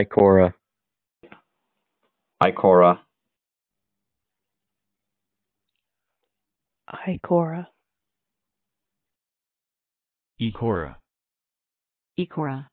Icora. Icora. Icora. Ikora. Cora.